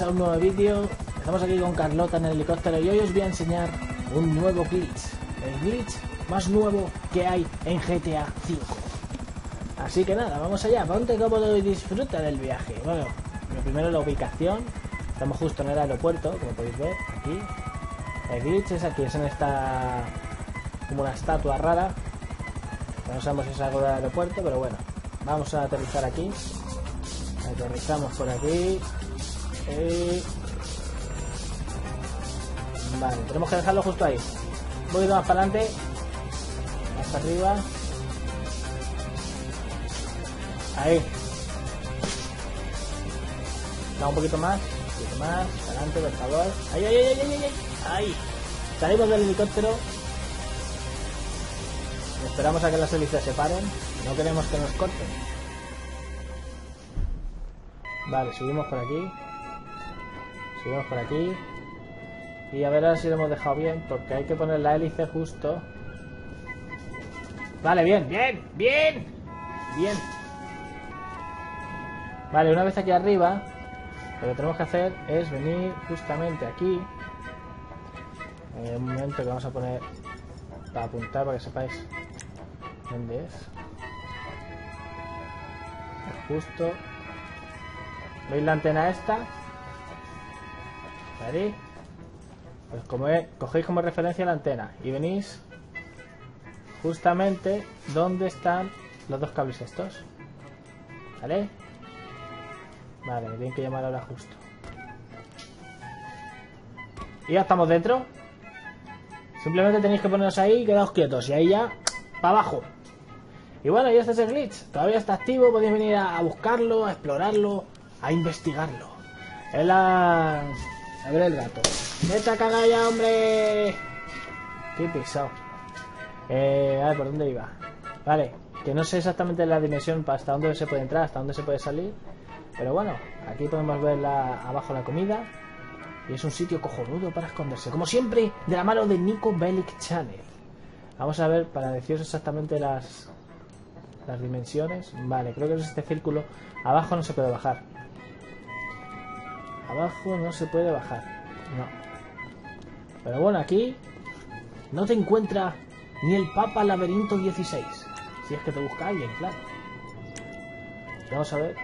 a un nuevo vídeo. Estamos aquí con Carlota en el helicóptero y hoy os voy a enseñar un nuevo glitch. El glitch más nuevo que hay en GTA V. Así que nada, vamos allá. Ponte cómodo y disfruta del viaje. Bueno, lo primero la ubicación. Estamos justo en el aeropuerto, como podéis ver, aquí. El glitch es aquí, es en esta... como una estatua rara. No sabemos si es algo del aeropuerto, pero bueno. Vamos a aterrizar aquí. Aterrizamos por aquí. Eh, vale, tenemos que dejarlo justo ahí. Un poquito más para adelante. Hasta arriba. Ahí. Un poquito más. Un poquito más. Para adelante, por favor. Ahí, ahí, ahí, ahí, ahí. Ahí. Salimos del helicóptero. Esperamos a que las hélices se paren. No queremos que nos corten. Vale, subimos por aquí. Subimos por aquí. Y a ver si lo hemos dejado bien, porque hay que poner la hélice justo. Vale, bien, bien, bien. Bien. Vale, una vez aquí arriba, lo que tenemos que hacer es venir justamente aquí. En un momento que vamos a poner para apuntar para que sepáis dónde. Es justo. ¿Veis la antena esta? ¿Vale? Pues como cogéis como referencia la antena y venís justamente donde están los dos cables estos. ¿Vale? Vale, tienen que llamar ahora justo. Y ya estamos dentro. Simplemente tenéis que poneros ahí y quedaos quietos. Y ahí ya, para abajo. Y bueno, ya este es el glitch. Todavía está activo, podéis venir a buscarlo, a explorarlo, a investigarlo. Es la... A ver el gato. ¡Vete a hombre! Qué pesado. Eh, a ver, ¿por dónde iba? Vale, que no sé exactamente la dimensión hasta dónde se puede entrar, hasta dónde se puede salir. Pero bueno, aquí podemos ver la, abajo la comida. Y es un sitio cojonudo para esconderse. Como siempre, de la mano de Nico Bellic Channel. Vamos a ver para deciros exactamente las, las dimensiones. Vale, creo que es este círculo. Abajo no se puede bajar. Abajo no se puede bajar. No. Pero bueno, aquí no te encuentra ni el Papa Laberinto 16. Si es que te busca alguien, claro. Vamos a ver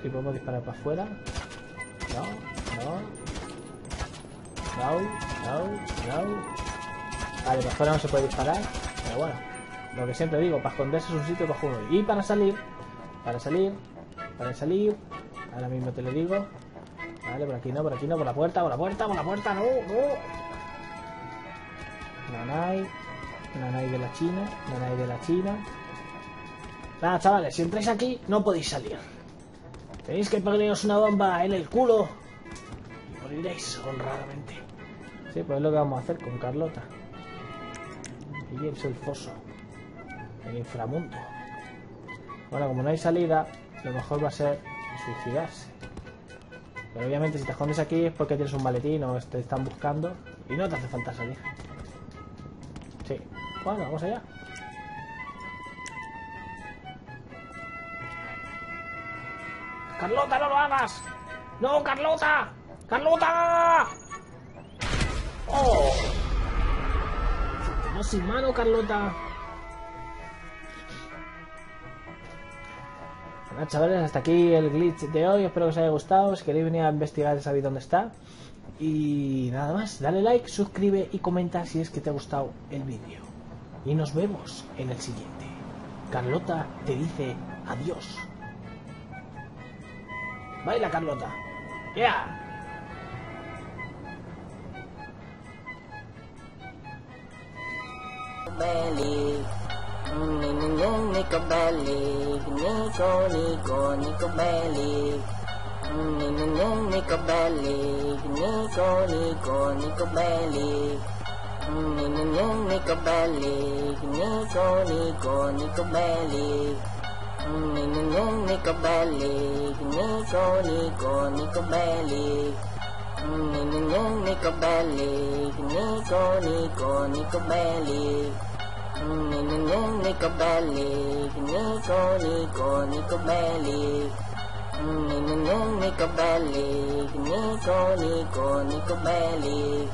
si podemos disparar para afuera. No, no. No, no, no. Vale, para afuera no se puede disparar. Pero bueno, lo que siempre digo, para esconderse es un sitio cojudo. Y para salir, para salir, para salir, ahora mismo te lo digo, Vale, por aquí no, por aquí no, por la puerta, por la puerta, por la puerta, no, no. Nanai. Nanai de la China. Nanai de la China. Nada, chavales, si entráis aquí, no podéis salir. Tenéis que poneros una bomba en el culo. Moriréis honradamente. Sí, pues es lo que vamos a hacer con Carlota. Y es el foso. El inframundo. Bueno, como no hay salida, lo mejor va a ser suicidarse. Pero obviamente si te escondes aquí es porque tienes un maletín o te están buscando y no te hace falta salir. Sí. Bueno, vamos allá. ¡Carlota, no lo hagas! ¡No, Carlota! ¡Carlota! ¡Oh! No sin mano, Carlota. Bueno, chavales, hasta aquí el glitch de hoy. Espero que os haya gustado. Si queréis venir a investigar, sabéis dónde está. Y nada más, dale like, suscribe y comenta si es que te ha gustado el vídeo. Y nos vemos en el siguiente. Carlota te dice adiós. Baila, Carlota. ¡Ya! Nico Belly, Nico, Nico, Nico Belly. Nico Belly, Nico, Nico, Nico Belly. Nico Belly, Nico, Nico, Nico Belly. Nico Belly, Nico, Nico, Nico Belly. Nico Belly, Nico, Nico, Nico Belly. Nico Belly, Nico, Nico, Nico Belly. Nico Belly, Nico, Nico, Nico Bellic.